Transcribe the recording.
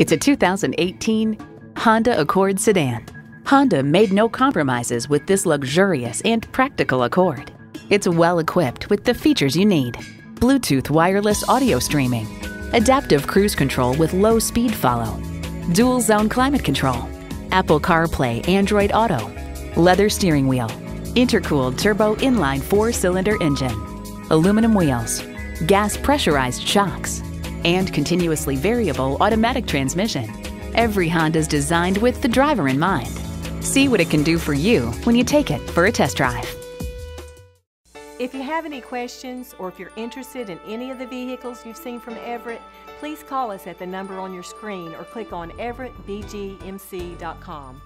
It's a 2018 Honda Accord sedan. Honda made no compromises with this luxurious and practical Accord. It's well equipped with the features you need. Bluetooth wireless audio streaming, adaptive cruise control with low speed follow, dual zone climate control, Apple CarPlay Android Auto, leather steering wheel, intercooled turbo inline four cylinder engine, aluminum wheels, gas pressurized shocks, and continuously variable automatic transmission. Every Honda is designed with the driver in mind. See what it can do for you when you take it for a test drive. If you have any questions or if you're interested in any of the vehicles you've seen from Everett, please call us at the number on your screen or click on everettbgmc.com.